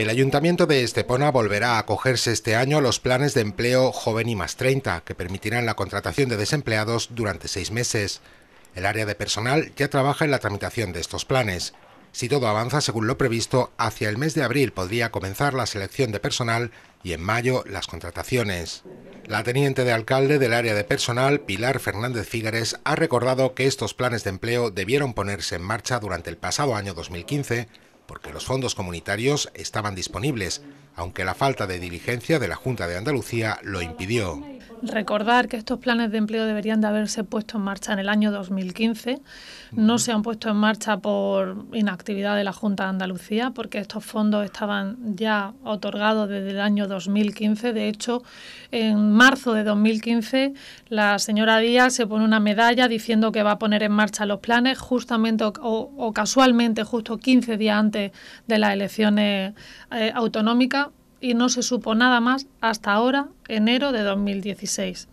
El Ayuntamiento de Estepona volverá a acogerse este año a los planes de empleo Joven y Más 30, que permitirán la contratación de desempleados durante seis meses. El área de personal ya trabaja en la tramitación de estos planes. Si todo avanza según lo previsto, hacia el mes de abril podría comenzar la selección de personal y en mayo las contrataciones. La teniente de alcalde del área de personal, Pilar Fernández Figueres, ha recordado que estos planes de empleo debieron ponerse en marcha durante el pasado año 2015 porque los fondos comunitarios estaban disponibles, aunque la falta de diligencia de la Junta de Andalucía lo impidió. Recordar que estos planes de empleo deberían de haberse puesto en marcha en el año 2015. No se han puesto en marcha por inactividad de la Junta de Andalucía, porque estos fondos estaban ya otorgados desde el año 2015. De hecho, en marzo de 2015, la señora Díaz se pone una medalla diciendo que va a poner en marcha los planes justamente o, casualmente, justo 15 días antes de las elecciones eh, autonómicas y no se supo nada más hasta ahora, enero de 2016.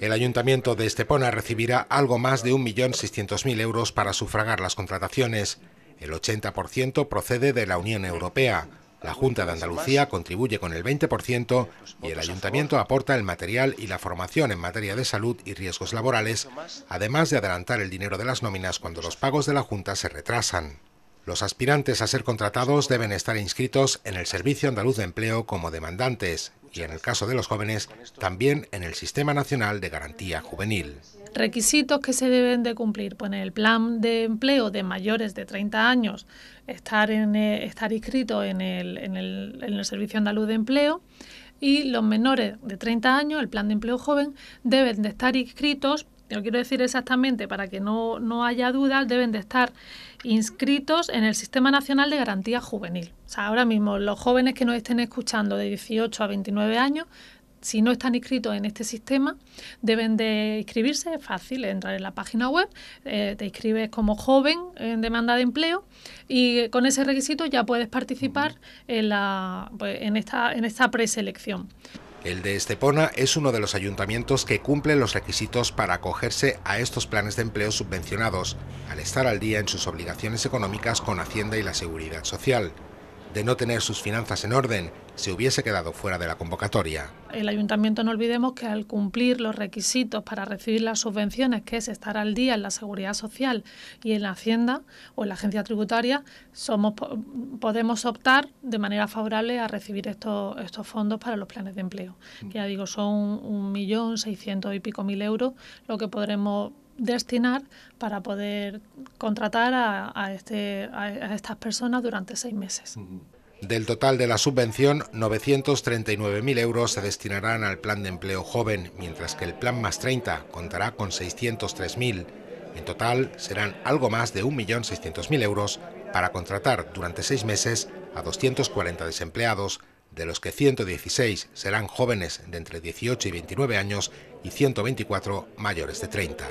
El Ayuntamiento de Estepona recibirá algo más de 1.600.000 euros para sufragar las contrataciones. El 80% procede de la Unión Europea. La Junta de Andalucía contribuye con el 20% y el Ayuntamiento aporta el material y la formación en materia de salud y riesgos laborales, además de adelantar el dinero de las nóminas cuando los pagos de la Junta se retrasan. Los aspirantes a ser contratados deben estar inscritos en el Servicio Andaluz de Empleo como demandantes y, en el caso de los jóvenes, también en el Sistema Nacional de Garantía Juvenil. Requisitos que se deben de cumplir. Pues en el plan de empleo de mayores de 30 años, estar, eh, inscrito en el, en, el, en el Servicio Andaluz de Empleo y los menores de 30 años, el plan de empleo joven, deben de estar inscritos lo quiero decir exactamente para que no, no haya dudas, deben de estar inscritos en el Sistema Nacional de Garantía Juvenil. O sea, ahora mismo los jóvenes que nos estén escuchando de 18 a 29 años si no están inscritos en este sistema, deben de inscribirse, es fácil, entrar en la página web, eh, te inscribes como joven en demanda de empleo y con ese requisito ya puedes participar en, la, pues, en, esta, en esta preselección. El de Estepona es uno de los ayuntamientos que cumple los requisitos para acogerse a estos planes de empleo subvencionados, al estar al día en sus obligaciones económicas con Hacienda y la Seguridad Social de no tener sus finanzas en orden, se hubiese quedado fuera de la convocatoria. El ayuntamiento no olvidemos que al cumplir los requisitos para recibir las subvenciones, que es estar al día en la seguridad social y en la hacienda o en la agencia tributaria, somos podemos optar de manera favorable a recibir estos, estos fondos para los planes de empleo. Mm. ya digo, son un millón seiscientos y pico mil euros lo que podremos destinar para poder contratar a, este, a, estas personas durante seis meses. Del total de la subvención, 939.000 euros se destinarán al plan de empleo joven, mientras que el plan más 30 contará con 603.000. En total serán algo más de 1.600.000 euros para contratar durante seis meses a 240 desempleados, de los que 116 serán jóvenes de entre 18 y 29 años y 124 mayores de 30.